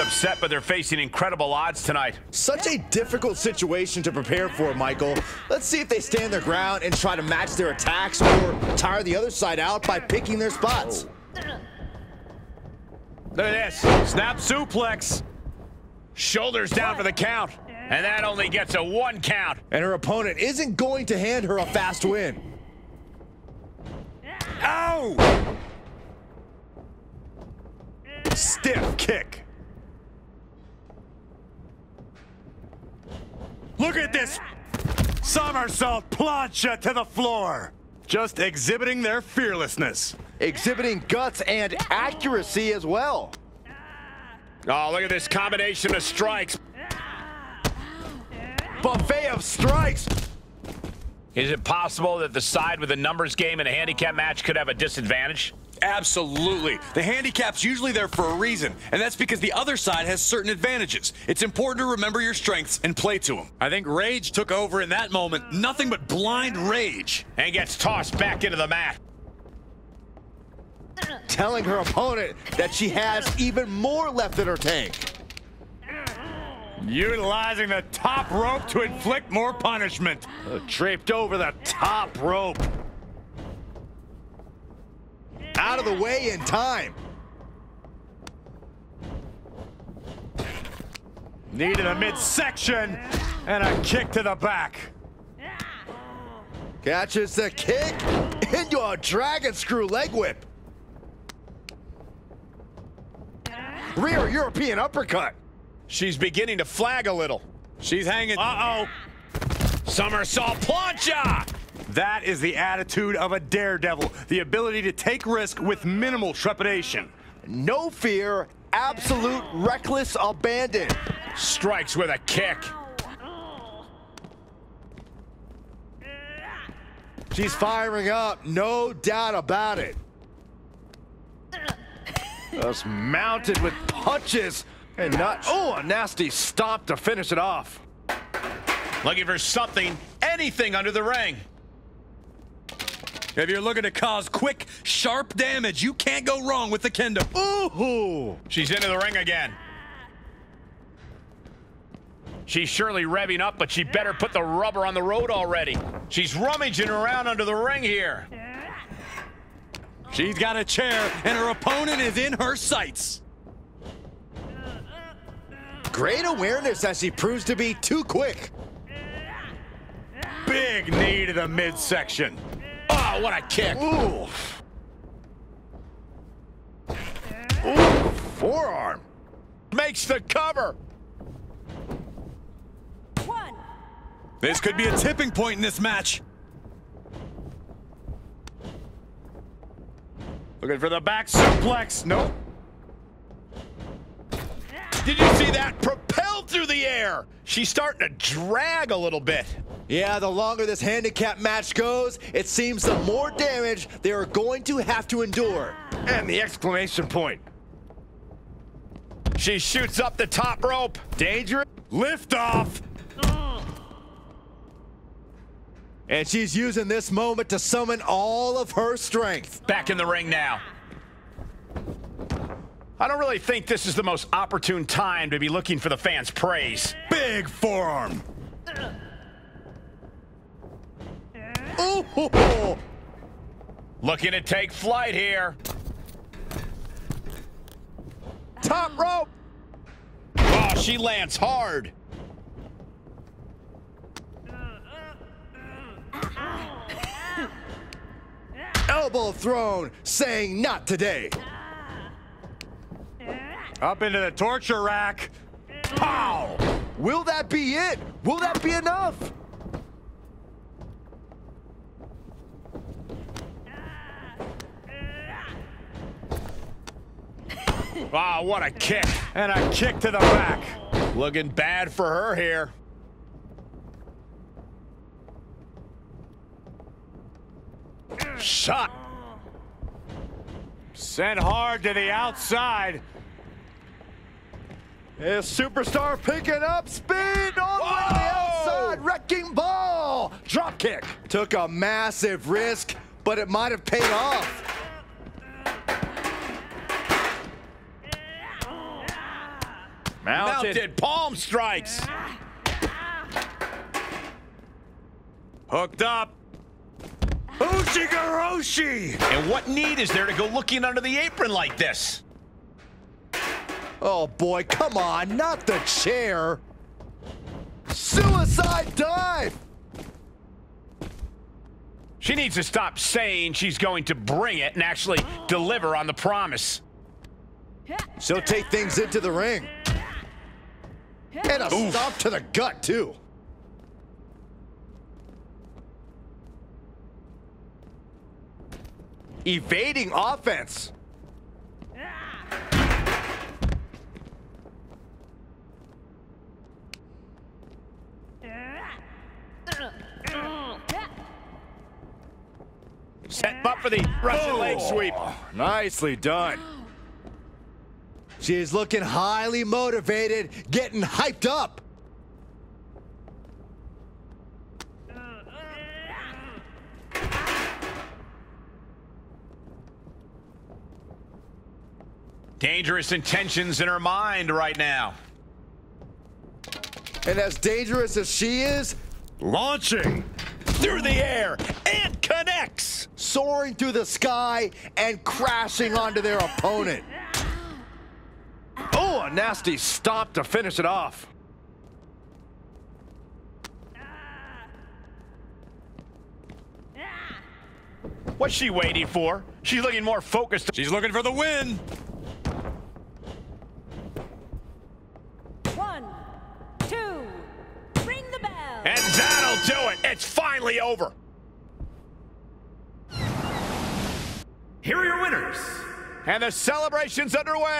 upset, but they're facing incredible odds tonight. Such a difficult situation to prepare for, Michael. Let's see if they stand their ground and try to match their attacks or tire the other side out by picking their spots. Look at this. Snap suplex. Shoulders down for the count. And that only gets a one count. And her opponent isn't going to hand her a fast win. Ow! Stiff kick. Look at this somersault plancha to the floor. Just exhibiting their fearlessness. Exhibiting guts and accuracy as well. Oh, look at this combination of strikes. Buffet of strikes. Is it possible that the side with a numbers game in a handicap match could have a disadvantage? Absolutely. The handicap's usually there for a reason, and that's because the other side has certain advantages. It's important to remember your strengths and play to them. I think Rage took over in that moment. Nothing but blind rage. And gets tossed back into the mat. Telling her opponent that she has even more left in her tank. Utilizing the top rope to inflict more punishment. Uh, draped over the top rope. Out of the way in time. Knee to the midsection and a kick to the back. Catches the kick into a dragon screw leg whip. Rear European uppercut. She's beginning to flag a little. She's hanging. Uh-oh. Somersault plancha! That is the attitude of a daredevil, the ability to take risk with minimal trepidation. No fear, absolute reckless abandon. Strikes with a kick. She's firing up, no doubt about it. Just mounted with punches and not, oh, a nasty stop to finish it off. Looking for something, anything under the ring. If you're looking to cause quick, sharp damage, you can't go wrong with the kendo. Ooh! She's into the ring again. She's surely revving up, but she better put the rubber on the road already. She's rummaging around under the ring here. She's got a chair, and her opponent is in her sights. Great awareness as she proves to be too quick. Big knee to the midsection. Oh, what a kick. Ooh. Ooh, forearm. Makes the cover. One. This could be a tipping point in this match. Looking for the back suplex. Nope. Did you see that? Propelled through the air. She's starting to drag a little bit. Yeah, the longer this handicap match goes, it seems the more damage they are going to have to endure. And the exclamation point. She shoots up the top rope. Dangerous. Lift off. And she's using this moment to summon all of her strength. Back in the ring now. I don't really think this is the most opportune time to be looking for the fans' praise. Big forearm. Ooh! Looking to take flight here. Top rope. Oh, she lands hard. Elbow thrown, saying not today. Up into the torture rack. Pow! Will that be it? Will that be enough? Wow, ah, what a kick. And a kick to the back. Looking bad for her here. Shot. Sent hard to the outside. Is superstar picking up speed all the way to the outside. Wrecking ball. Drop kick. Took a massive risk, but it might have paid off. Mounted. Mounted. palm strikes. Hooked up. Ushigoroshi! And what need is there to go looking under the apron like this? Oh boy, come on, not the chair. Suicide dive! She needs to stop saying she's going to bring it and actually deliver on the promise. She'll take things into the ring. And a stop to the gut, too. Evading offense. Set up for the Russian leg oh. sweep. Nicely done. She's looking highly motivated, getting hyped up. Dangerous intentions in her mind right now. And as dangerous as she is, Launching. Through the air and connects. soaring through the sky and crashing onto their opponent. Oh, a nasty stop to finish it off. What's she waiting for? She's looking more focused. She's looking for the win. One, two, ring the bell. And that'll do it. It's finally over. Here are your winners. And the celebration's underway.